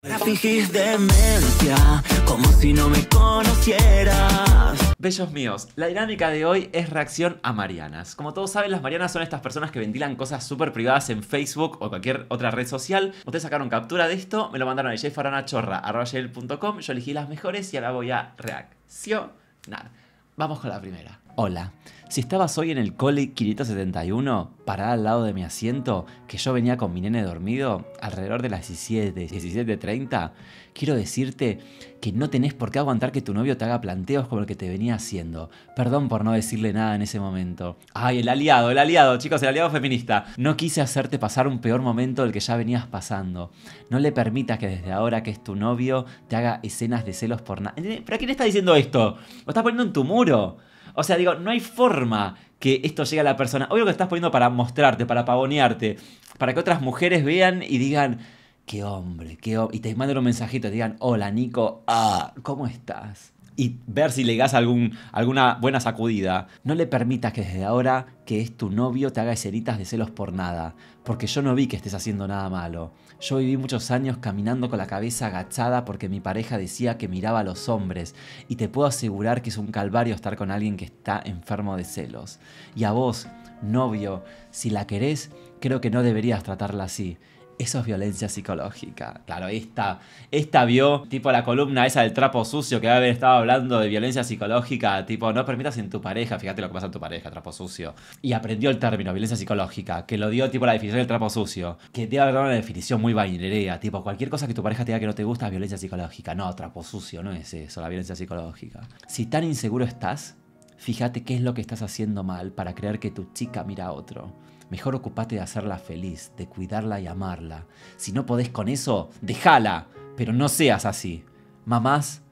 Para fingir demencia, como si no me conocieras. Bellos míos, la dinámica de hoy es reacción a Marianas. Como todos saben, las Marianas son estas personas que ventilan cosas súper privadas en Facebook o cualquier otra red social. Ustedes sacaron captura de esto, me lo mandaron a jfaranachorra.com, yo elegí las mejores y ahora voy a reaccionar. Vamos con la primera. Hola. Si estabas hoy en el cole 571, parada al lado de mi asiento, que yo venía con mi nene dormido, alrededor de las 17, 17.30, quiero decirte que no tenés por qué aguantar que tu novio te haga planteos como el que te venía haciendo. Perdón por no decirle nada en ese momento. Ay, el aliado, el aliado, chicos, el aliado feminista. No quise hacerte pasar un peor momento del que ya venías pasando. No le permitas que desde ahora que es tu novio te haga escenas de celos por nada. ¿Pero quién está diciendo esto? ¿Lo estás poniendo en tu muro? O sea, digo, no hay forma que esto llegue a la persona. Obvio que estás poniendo para mostrarte, para pavonearte, para que otras mujeres vean y digan, qué hombre, qué hombre. Y te manden un mensajito y digan, hola Nico, ah, ¿cómo estás? y ver si le das alguna buena sacudida. No le permitas que desde ahora que es tu novio te haga escenitas de celos por nada, porque yo no vi que estés haciendo nada malo. Yo viví muchos años caminando con la cabeza agachada porque mi pareja decía que miraba a los hombres y te puedo asegurar que es un calvario estar con alguien que está enfermo de celos. Y a vos, novio, si la querés, creo que no deberías tratarla así. Eso es violencia psicológica. Claro, esta, esta vio, tipo la columna esa del trapo sucio que haber estado hablando de violencia psicológica, tipo, no permitas en tu pareja, fíjate lo que pasa en tu pareja, trapo sucio. Y aprendió el término, violencia psicológica, que lo dio tipo la definición del trapo sucio, que debe haber una definición muy bainerea, tipo, cualquier cosa que tu pareja te diga que no te gusta es violencia psicológica. No, trapo sucio, no es eso, la violencia psicológica. Si tan inseguro estás, fíjate qué es lo que estás haciendo mal para creer que tu chica mira a otro. Mejor ocupate de hacerla feliz, de cuidarla y amarla. Si no podés con eso, déjala, pero no seas así. Mamás,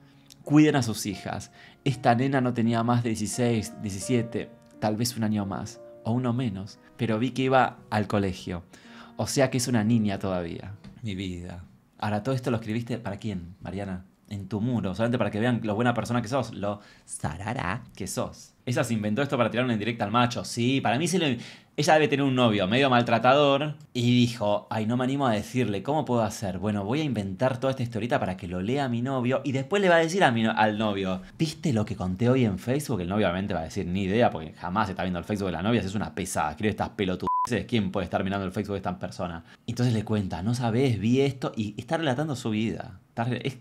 cuiden a sus hijas. Esta nena no tenía más de 16, 17, tal vez un año más, o uno menos, pero vi que iba al colegio. O sea que es una niña todavía. Mi vida. Ahora, todo esto lo escribiste para quién, Mariana? En tu muro, solamente para que vean lo buena persona que sos, lo sarará que sos. Ella se inventó esto para tirar una indirecta al macho. Sí, para mí se ella debe tener un novio medio maltratador y dijo, ay, no me animo a decirle, ¿cómo puedo hacer? Bueno, voy a inventar toda esta historieta para que lo lea mi novio y después le va a decir a mi al novio, ¿viste lo que conté hoy en Facebook? El novio obviamente va a decir, ni idea, porque jamás está viendo el Facebook de la novia, es una pesada, escribe estas pelotudas. ¿Quién puede estar mirando el Facebook de esta persona? Entonces le cuenta, no sabes, vi esto y está relatando su vida.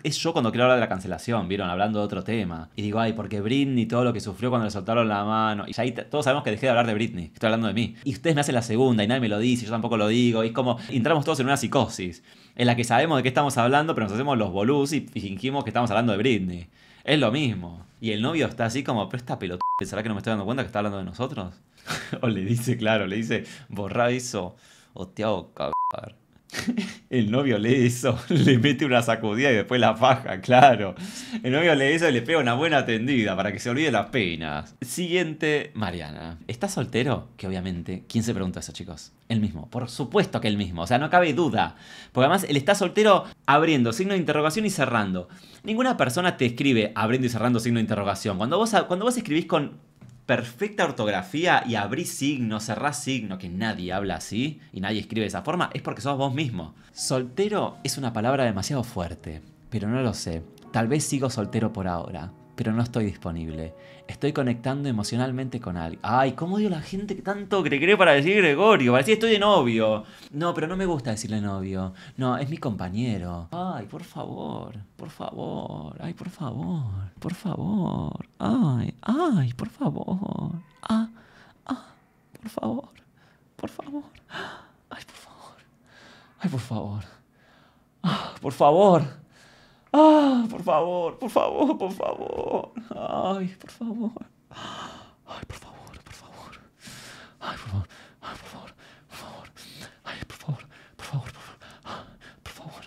Es, yo cuando quiero hablar de la cancelación, vieron, hablando de otro tema. Y digo, ay, porque Britney, todo lo que sufrió cuando le soltaron la mano. Y ahí todos sabemos que dejé de hablar de Britney, estoy hablando de mí. Y ustedes me hacen la segunda y nadie me lo dice, yo tampoco lo digo. Y es como, entramos todos en una psicosis, en la que sabemos de qué estamos hablando, pero nos hacemos los bolus y fingimos que estamos hablando de Britney. Es lo mismo. Y el novio está así como, pero esta pelota, ¿será que no me estoy dando cuenta que está hablando de nosotros? o le dice, claro, le dice, borra eso, o te hago cagar. El novio lee eso, le mete una sacudida y después la faja, claro. El novio lee eso y le pega una buena tendida para que se olvide las penas. Siguiente, Mariana. ¿Estás soltero? Que obviamente, ¿quién se pregunta eso, chicos? El mismo, por supuesto que el mismo, o sea, no cabe duda. Porque además él está soltero abriendo signo de interrogación y cerrando. Ninguna persona te escribe abriendo y cerrando signo de interrogación. Cuando vos, cuando vos escribís con perfecta ortografía y abrís signo, cerrás signo, que nadie habla así y nadie escribe de esa forma, es porque sos vos mismo. Soltero es una palabra demasiado fuerte, pero no lo sé. Tal vez sigo soltero por ahora pero no estoy disponible. Estoy conectando emocionalmente con alguien. Ay, ¿cómo dio la gente que tanto cree para decir Gregorio? Para decir estoy de novio. No, pero no me gusta decirle novio. No, es mi compañero. Ay, por favor, por favor. Ay, por favor, por favor. Ay, ay, por favor. Ah, ah, por favor, por favor. Ay, por favor. Ay, por favor. Ah, por favor. ¡Ah! Por favor, por favor, por favor. Ay, por favor. Ay, por favor, por favor. Ay, por favor. Ay, por favor. Por favor. Ay, por favor. Por favor, por favor. Por favor.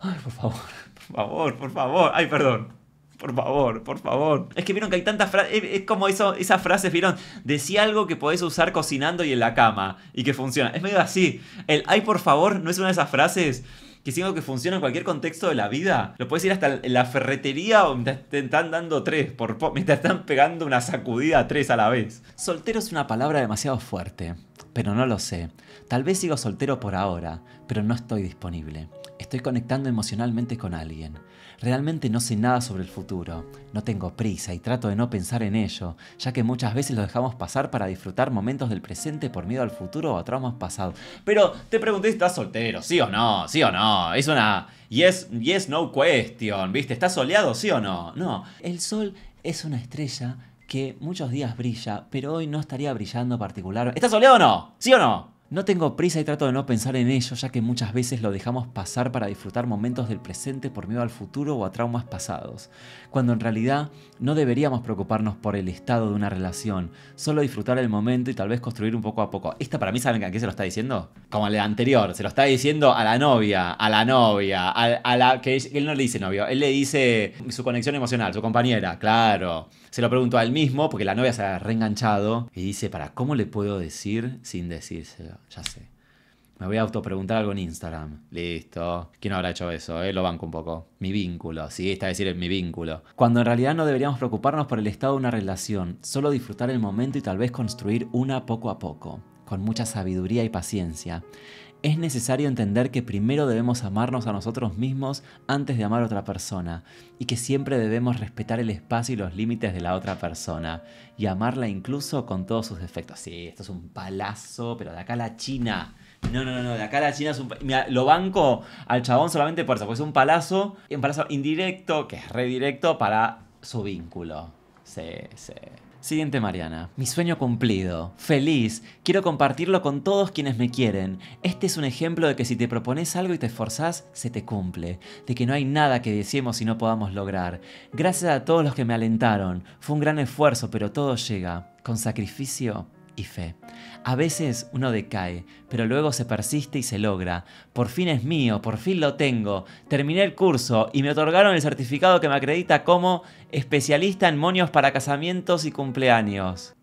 Ay, por favor. Por favor, por favor. Ay, perdón. Por favor, por favor. Es que vieron que hay tantas frases. Es como eso, esas frases, vieron. Decía algo que podés usar cocinando y en la cama. Y que funciona. Es medio así. El ay, por favor, no es una de esas frases que es algo que funciona en cualquier contexto de la vida. Lo puedes ir hasta la ferretería o te están dando tres, por mientras están pegando una sacudida a tres a la vez. Soltero es una palabra demasiado fuerte, pero no lo sé. Tal vez sigo soltero por ahora, pero no estoy disponible. Estoy conectando emocionalmente con alguien. Realmente no sé nada sobre el futuro. No tengo prisa y trato de no pensar en ello, ya que muchas veces lo dejamos pasar para disfrutar momentos del presente por miedo al futuro o a traumas pasados. Pero te pregunté si estás soltero, ¿sí o no? ¿Sí o no? Es una yes, yes, no question, ¿viste? ¿Estás soleado, sí o no? No. El sol es una estrella que muchos días brilla, pero hoy no estaría brillando particularmente. ¿Estás soleado o no? ¿Sí o no? No tengo prisa y trato de no pensar en ello, ya que muchas veces lo dejamos pasar para disfrutar momentos del presente por miedo al futuro o a traumas pasados, cuando en realidad no deberíamos preocuparnos por el estado de una relación, solo disfrutar el momento y tal vez construir un poco a poco. Esta para mí, ¿saben a qué se lo está diciendo? Como la anterior, se lo está diciendo a la novia, a la novia, a, la que él no le dice novio, él le dice su conexión emocional, su compañera, claro. Se lo preguntó a él mismo porque la novia se ha reenganchado y dice, ¿para cómo le puedo decir sin decírselo? Ya sé. Me voy a autopreguntar algo en Instagram. Listo. ¿Quién habrá hecho eso? Eh? Lo banco un poco. Mi vínculo. Sí, está a decir mi vínculo. Cuando en realidad no deberíamos preocuparnos por el estado de una relación, solo disfrutar el momento y tal vez construir una poco a poco, con mucha sabiduría y paciencia es necesario entender que primero debemos amarnos a nosotros mismos antes de amar a otra persona y que siempre debemos respetar el espacio y los límites de la otra persona y amarla incluso con todos sus defectos. Sí, esto es un palazo, pero de acá la China. No, no, no, de acá la China es un... Mira, lo banco al chabón solamente por eso, porque es un palazo, un palazo indirecto, que es redirecto para su vínculo. Sí, sí. Siguiente Mariana. Mi sueño cumplido. Feliz. Quiero compartirlo con todos quienes me quieren. Este es un ejemplo de que si te propones algo y te esforzás, se te cumple. De que no hay nada que deseemos y no podamos lograr. Gracias a todos los que me alentaron. Fue un gran esfuerzo, pero todo llega. Con sacrificio y fe. A veces uno decae, pero luego se persiste y se logra. Por fin es mío, por fin lo tengo. Terminé el curso y me otorgaron el certificado que me acredita como especialista en monios para casamientos y cumpleaños.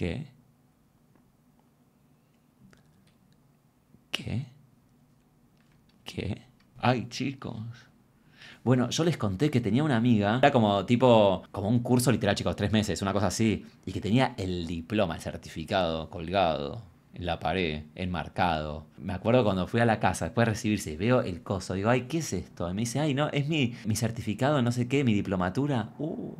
¿Qué? ¿Qué? ¿Qué? Ay, chicos. Bueno, yo les conté que tenía una amiga, era como tipo, como un curso literal, chicos, tres meses, una cosa así, y que tenía el diploma, el certificado colgado en la pared, enmarcado. Me acuerdo cuando fui a la casa, después de recibirse, veo el coso, digo, ay, ¿qué es esto? Y me dice, ay, no, es mi, mi certificado, no sé qué, mi diplomatura. Uh.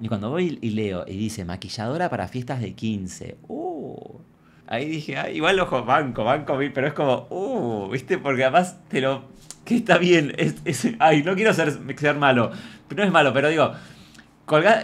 Y cuando voy y leo y dice maquilladora para fiestas de 15, uh, ahí dije, ah, igual ojo, banco, banco, pero es como, uh, ¿viste? Porque además te lo. que está bien, es, ay, no quiero ser, ser malo, no es malo, pero digo,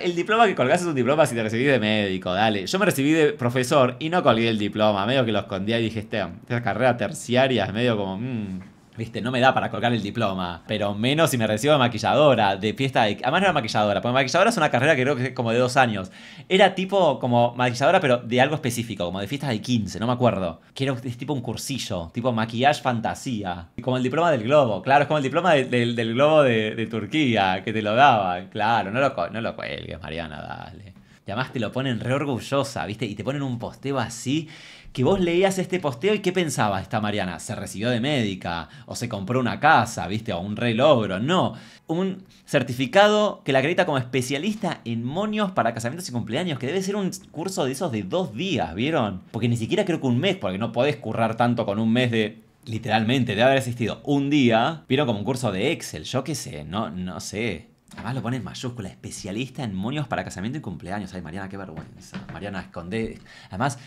el diploma que colgás es un diploma si te recibí de médico, dale. Yo me recibí de profesor y no colgué el diploma, medio que lo escondía y dije, este, esta carrera terciaria es medio como, mmm, Viste, no me da para colgar el diploma, pero menos si me recibo de maquilladora, de fiesta de... Además no era maquilladora, porque maquilladora es una carrera que creo que es como de dos años. Era tipo como maquilladora, pero de algo específico, como de fiestas de 15, no me acuerdo. Quiero es tipo un cursillo, tipo maquillaje fantasía. Como el diploma del globo, claro, es como el diploma del globo de, Turquía, que te lo daban. Claro, no lo, no lo cuelgues, Mariana, dale. Y además te lo ponen re orgullosa, ¿viste? Y te ponen un posteo así que vos leías este posteo y qué pensaba esta Mariana, se recibió de médica o se compró una casa, ¿viste? O un re logro. No, un certificado que la acredita como especialista en monios para casamientos y cumpleaños, que debe ser un curso de esos de dos días, ¿vieron? Porque ni siquiera creo que un mes, porque no podés currar tanto con un mes de literalmente, debe haber existido un día, vieron como un curso de Excel, yo qué sé, no, no sé. Además lo pone en mayúscula, especialista en monios para casamiento y cumpleaños. Ay, Mariana, qué vergüenza. Mariana, esconde. Además,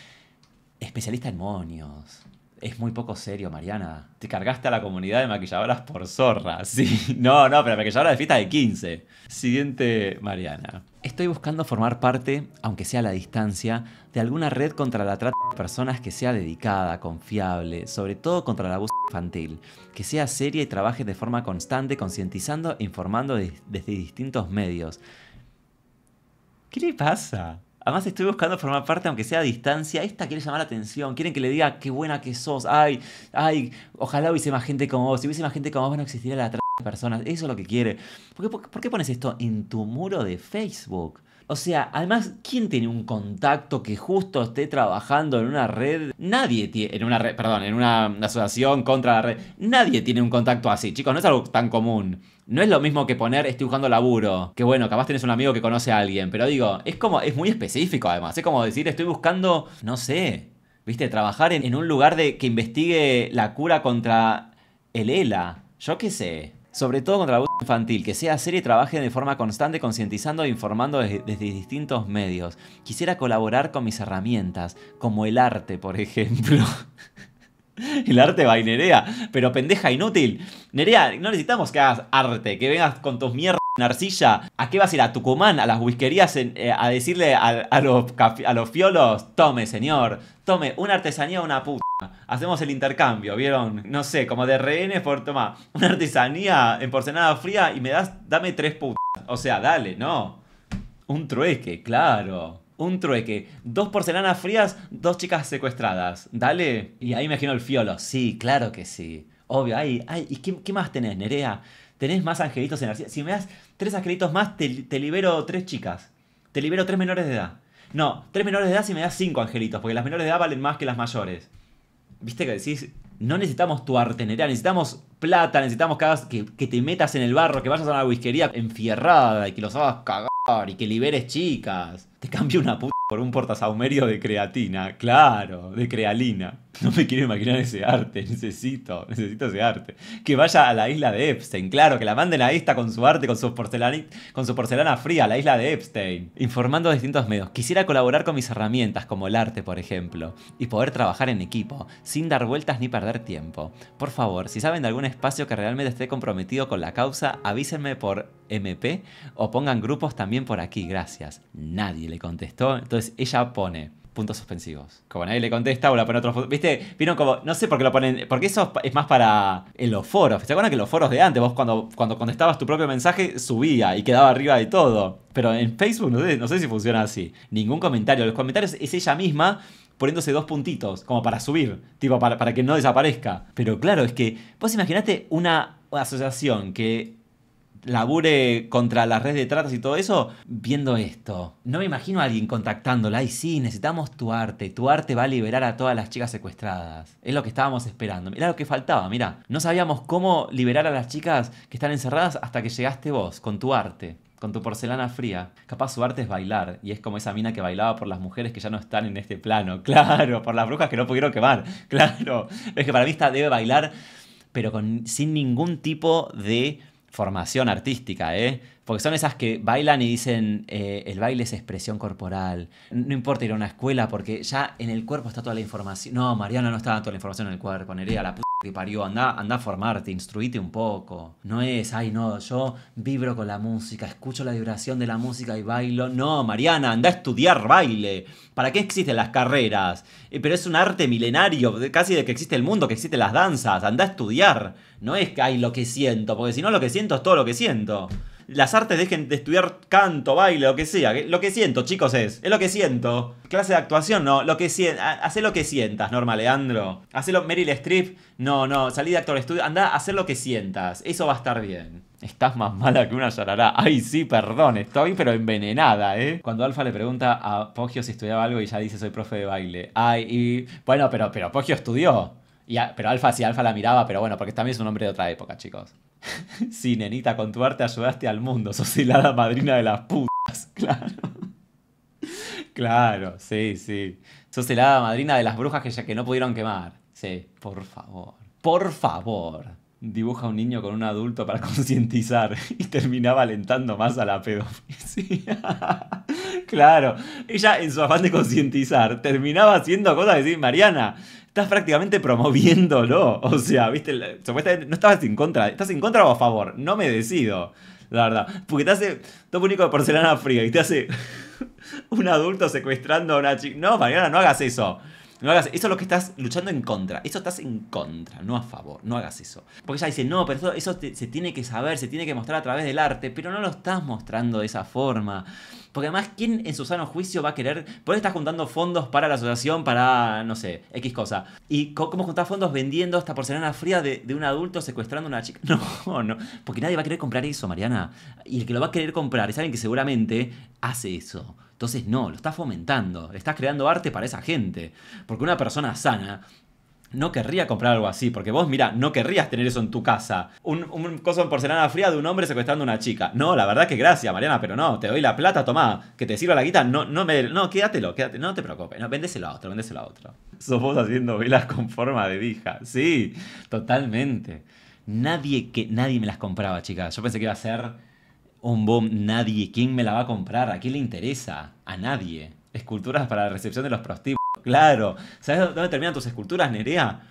especialista en monios. Es muy poco serio, Mariana. Te cargaste a la comunidad de maquilladoras por zorra. Sí, no, no, pero maquilladora de fiesta de 15. Siguiente, Mariana. Estoy buscando formar parte, aunque sea a la distancia, de alguna red contra la trata de personas que sea dedicada, confiable, sobre todo contra el abuso infantil, que sea seria y trabaje de forma constante, concientizando e informando desde distintos medios. ¿Qué le pasa? Además estoy buscando formar parte, aunque sea a distancia. Esta quiere llamar la atención. Quieren que le diga qué buena que sos. Ay, ay, ojalá hubiese más gente como vos. Si hubiese más gente como vos, no existiría la trata de personas. Eso es lo que quiere. ¿Por qué, por qué pones esto en tu muro de Facebook? O sea, además, ¿quién tiene un contacto que justo esté trabajando en una red? Nadie tiene, en una red, perdón, en una asociación contra la red. Nadie tiene un contacto así, chicos, no es algo tan común. No es lo mismo que poner estoy buscando laburo. Que bueno, capaz tenés un amigo que conoce a alguien. Pero digo, es como, es muy específico además. Es como decir, estoy buscando, no sé, viste, trabajar en, en un lugar de que investigue la cura contra el ELA. Yo qué sé sobre todo contra la abuso infantil, que sea serie y trabaje de forma constante concientizando e informando desde, distintos medios. Quisiera colaborar con mis herramientas, como el arte, por ejemplo. el arte va pero pendeja inútil. Nerea, no necesitamos que hagas arte, que vengas con tus mierdas en arcilla. ¿A qué vas a ir a Tucumán, a las whiskerías, eh, a decirle a, los, a los fiolos, tome señor, tome una artesanía una puta? Hacemos el intercambio, ¿vieron? No sé, como de rehenes por, toma, una artesanía en porcelana fría y me das, dame tres putas. O sea, dale, no. Un trueque, claro. Un trueque. Dos porcelanas frías, dos chicas secuestradas. Dale. Y ahí me imagino el fiolo. Sí, claro que sí. Obvio, ahí, ay, ¿y qué, más tenés, Nerea? ¿Tenés más angelitos en arcilla? Si me das tres angelitos más, te libero tres chicas. Te libero tres menores de edad. No, tres menores de edad si me das cinco angelitos, porque las menores de edad valen más que las mayores. Viste que decís, no necesitamos tu artenería, necesitamos plata, necesitamos que, que, te metas en el barro, que vayas a una whiskería enfierrada y que los hagas cagar y que liberes chicas. Te cambio una puta por un portasaumerio de creatina, claro, de crealina. No me quiero imaginar ese arte, necesito, necesito ese arte. Que vaya a la isla de Epstein, claro, que la manden a esta con su arte, con su, con su porcelana fría, a la isla de Epstein. Informando a distintos medios. Quisiera colaborar con mis herramientas, como el arte, por ejemplo, y poder trabajar en equipo, sin dar vueltas ni perder tiempo. Por favor, si saben de algún espacio que realmente esté comprometido con la causa, avísenme por MP o pongan grupos también por aquí, gracias. Nadie le contestó, entonces ella pone puntos suspensivos. Como nadie le contesta o la pone otro ¿Viste? Vieron como, no sé por qué lo ponen, porque eso es más para en los foros. ¿Se acuerdan que los foros de antes, vos cuando, cuando contestabas tu propio mensaje, subía y quedaba arriba de todo? Pero en Facebook no sé, no sé si funciona así. Ningún comentario. Los comentarios es ella misma poniéndose dos puntitos, como para subir, tipo para, para que no desaparezca. Pero claro, es que vos imaginate una asociación que labure contra las redes de tratas y todo eso, viendo esto. No me imagino a alguien contactándola. Y sí, necesitamos tu arte. Tu arte va a liberar a todas las chicas secuestradas. Es lo que estábamos esperando. Mira lo que faltaba, mira. No sabíamos cómo liberar a las chicas que están encerradas hasta que llegaste vos, con tu arte. Con tu porcelana fría. Capaz su arte es bailar. Y es como esa mina que bailaba por las mujeres que ya no están en este plano. Claro, por las brujas que no pudieron quemar. Claro. Es que para mí está, debe bailar, pero con, sin ningún tipo de formación artística, ¿eh? Porque son esas que bailan y dicen, eh, el baile es expresión corporal. No importa ir a una escuela porque ya en el cuerpo está toda la información. No, Mariana no está toda la información en el cuerpo. Nerea, la p que parió, anda, anda a formarte, instruite un poco. No es, ay no, yo vibro con la música, escucho la vibración de la música y bailo. No, Mariana, anda a estudiar baile. ¿Para qué existen las carreras? Eh, pero es un arte milenario, casi de que existe el mundo, que existen las danzas. Anda a estudiar. No es que hay lo que siento, porque si no lo que siento es todo lo que siento las artes dejen de estudiar canto, baile, lo que sea. Lo que siento, chicos, es. Es lo que siento. Clase de actuación, no. Lo que sientas. Hacé lo que sientas, Norma Leandro. Hacelo Meryl Streep. No, no. Salí de actor estudio. Anda a hacer lo que sientas. Eso va a estar bien. Estás más mala que una yarará. Ay, sí, perdón, estoy pero envenenada, ¿eh? Cuando Alfa le pregunta a Poggio si estudiaba algo y ya dice soy profe de baile. Ay, y. Bueno, pero, pero Poggio estudió. Y pero Alfa sí, Alfa la miraba, pero bueno, porque también es un hombre de otra época, chicos. sí, nenita, con tu arte ayudaste al mundo. Sos la madrina de las putas. Claro. claro, sí, sí. Sos la madrina de las brujas que, ya, que no pudieron quemar. Sí, por favor. Por favor. Dibuja un niño con un adulto para concientizar y terminaba alentando más a la pedofilia. claro, ella en su afán de concientizar terminaba haciendo cosas de decir, Mariana, estás prácticamente promoviéndolo. O sea, viste, supuestamente no estabas en contra. ¿Estás en contra o a favor? No me decido, la verdad. Porque te hace todo único de porcelana fría y te hace un adulto secuestrando a una chica. No, Mariana, no hagas eso. No hagas, eso es lo que estás luchando en contra. Eso estás en contra, no a favor. No hagas eso. Porque ella dice, no, pero eso, se tiene que saber, se tiene que mostrar a través del arte, pero no lo estás mostrando de esa forma. Porque además, ¿quién en su sano juicio va a querer? ¿Por estás juntando fondos para la asociación, para, no sé, X cosa? ¿Y cómo juntar fondos vendiendo esta porcelana fría de, de un adulto secuestrando a una chica? No, no. Porque nadie va a querer comprar eso, Mariana. Y el que lo va a querer comprar es alguien que seguramente hace eso. Entonces, no, lo estás fomentando. Estás creando arte para esa gente. Porque una persona sana no querría comprar algo así, porque vos, mira, no querrías tener eso en tu casa. Un, un coso en porcelana fría de un hombre secuestrando a una chica. No, la verdad que gracias, Mariana, pero no, te doy la plata, tomá, que te sirva la guita, no, no me. No, quédatelo, quédate, no te preocupes, no, véndeselo a otro, véndeselo a otro. Sos vos haciendo velas con forma de vija. Sí, totalmente. Nadie que. Nadie me las compraba, chicas. Yo pensé que iba a ser un boom. Nadie. ¿Quién me la va a comprar? ¿A quién le interesa? A nadie. Esculturas para la recepción de los prostíbulos. Claro. ¿Sabes dónde terminan tus esculturas, Nerea?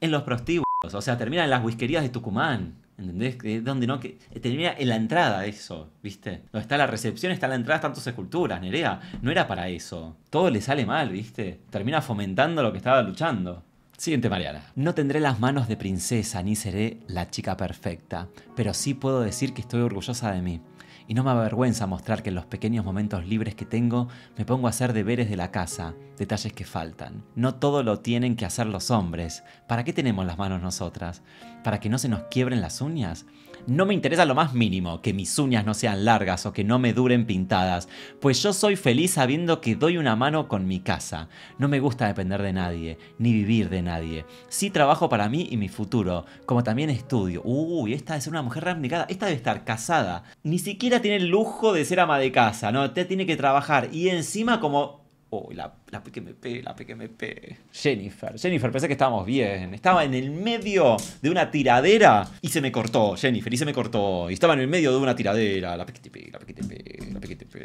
En los prostíbulos. O sea, terminan en las whiskerías de Tucumán. ¿Entendés? Donde no, que termina en la entrada eso, ¿viste? Donde está la recepción, está la entrada, están tus esculturas, Nerea. No era para eso. Todo le sale mal, ¿viste? Termina fomentando lo que estaba luchando. Siguiente Mariana. No tendré las manos de princesa ni seré la chica perfecta, pero sí puedo decir que estoy orgullosa de mí y no me avergüenza mostrar que en los pequeños momentos libres que tengo me pongo a hacer deberes de la casa, detalles que faltan. No todo lo tienen que hacer los hombres. ¿Para qué tenemos las manos nosotras? ¿Para que no se nos quiebren las uñas? No me interesa lo más mínimo que mis uñas no sean largas o que no me duren pintadas, pues yo soy feliz sabiendo que doy una mano con mi casa. No me gusta depender de nadie, ni vivir de nadie. Sí trabajo para mí y mi futuro, como también estudio. Uy, esta es una mujer abnegada, esta debe estar casada. Ni siquiera tiene el lujo de ser ama de casa, ¿no? Te tiene que trabajar y encima como Uy, la, la la PQMP. Jennifer, Jennifer, pensé que estábamos bien. Estaba en el medio de una tiradera y se me cortó, Jennifer, y se me cortó. Y estaba en el medio de una tiradera. La PQTP, la PQTP, la PQTP.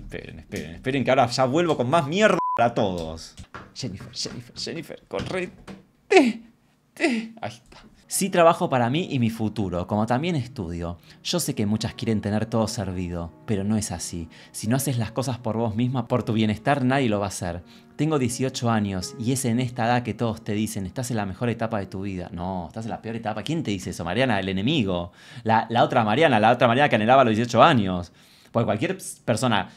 Esperen, esperen, esperen que ahora ya vuelvo con más mierda para todos. Jennifer, Jennifer, Jennifer, correte. Ahí está. Sí trabajo para mí y mi futuro, como también estudio. Yo sé que muchas quieren tener todo servido, pero no es así. Si no haces las cosas por vos misma, por tu bienestar, nadie lo va a hacer. Tengo 18 años y es en esta edad que todos te dicen, estás en la mejor etapa de tu vida. No, estás en la peor etapa. ¿Quién te dice eso? Mariana, el enemigo. La, otra Mariana, la otra Mariana que anhelaba los 18 años. Porque cualquier persona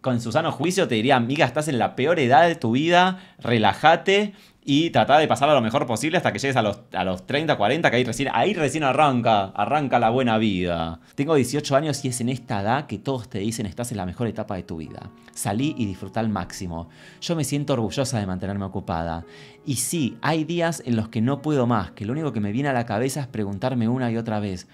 con su sano juicio te diría, amiga, estás en la peor edad de tu vida, relájate y trata de pasarlo lo mejor posible hasta que llegues a los, a los 30, 40, que ahí recién, ahí recién arranca, arranca la buena vida. Tengo 18 años y es en esta edad que todos te dicen estás en la mejor etapa de tu vida. Salí y disfruta al máximo. Yo me siento orgullosa de mantenerme ocupada. Y sí, hay días en los que no puedo más, que lo único que me viene a la cabeza es preguntarme una y otra vez,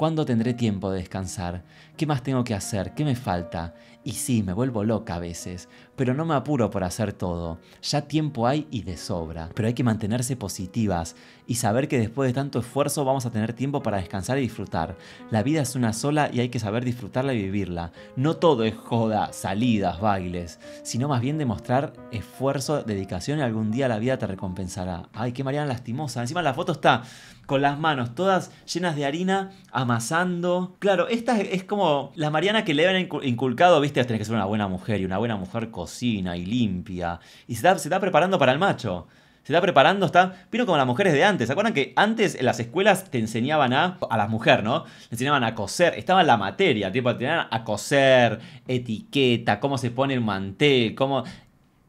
¿cuándo tendré tiempo de descansar? ¿Qué más tengo que hacer? ¿Qué me falta? Y sí, me vuelvo loca a veces, pero no me apuro por hacer todo. Ya tiempo hay y de sobra, pero hay que mantenerse positivas y saber que después de tanto esfuerzo vamos a tener tiempo para descansar y disfrutar. La vida es una sola y hay que saber disfrutarla y vivirla. No todo es joda, salidas, bailes, sino más bien demostrar esfuerzo, dedicación y algún día la vida te recompensará. Ay, qué Mariana lastimosa. Encima la foto está con las manos todas llenas de harina, amasando. Claro, esta es como la Mariana que le habían inculcado, viste, tenés que ser una buena mujer y una buena mujer cocina y limpia. Y se está, se está preparando para el macho. Se está preparando, está. Vino como las mujeres de antes. ¿Se acuerdan que antes en las escuelas te enseñaban a. a las mujeres, ¿no? Te enseñaban a coser. Estaba en la materia, tipo, te enseñaban a coser, etiqueta, cómo se pone el mantel, cómo.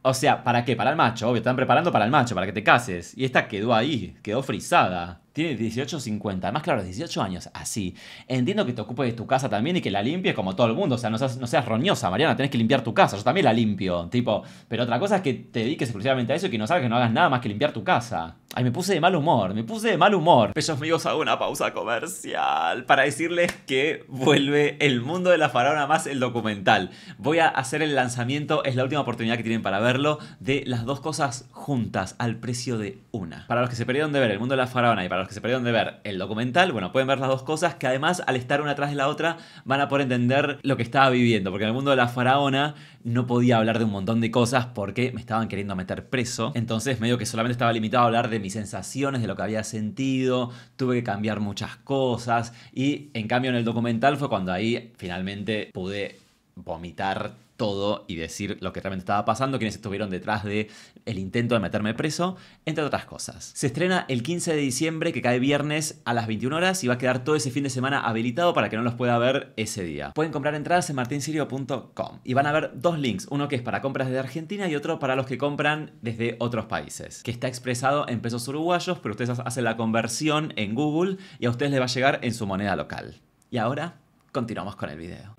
O sea, ¿para qué? Para el macho, obvio. Están preparando para el macho, para que te cases. Y esta quedó ahí, quedó frisada. Tiene 18 50. Además, claro, 18 años, así. Entiendo que te ocupes de tu casa también y que la limpies como todo el mundo. O sea, no seas, no seas roñosa, Mariana. Tenés que limpiar tu casa. Yo también la limpio. Tipo, pero otra cosa es que te dediques exclusivamente a eso y que no sabes que no hagas nada más que limpiar tu casa. Ay, me puse de mal humor. Me puse de mal humor. Bellos amigos, hago una pausa comercial para decirles que vuelve el mundo de la faraona más el documental. Voy a hacer el lanzamiento, es la última oportunidad que tienen para verlo, de las dos cosas juntas al precio de una. Para los que se perdieron de ver el mundo de la faraona y para los que se perdieron de ver el documental, bueno, pueden ver las dos cosas que además al estar una tras de la otra van a poder entender lo que estaba viviendo, porque en el mundo de la faraona no podía hablar de un montón de cosas porque me estaban queriendo meter preso, entonces medio que solamente estaba limitado a hablar de mis sensaciones, de lo que había sentido, tuve que cambiar muchas cosas y en cambio en el documental fue cuando ahí finalmente pude vomitar todo y decir lo que realmente estaba pasando, quienes estuvieron detrás de el intento de meterme preso, entre otras cosas. Se estrena el 15 de diciembre, que cae viernes a las 21 horas y va a quedar todo ese fin de semana habilitado para que no los pueda ver ese día. Pueden comprar entradas en martinsirio.com y van a ver dos links, uno que es para compras desde Argentina y otro para los que compran desde otros países, que está expresado en pesos uruguayos, pero ustedes hacen la conversión en Google y a ustedes les va a llegar en su moneda local. Y ahora Continuamos con el video.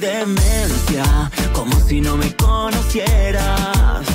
demencia, como si no me conocieras.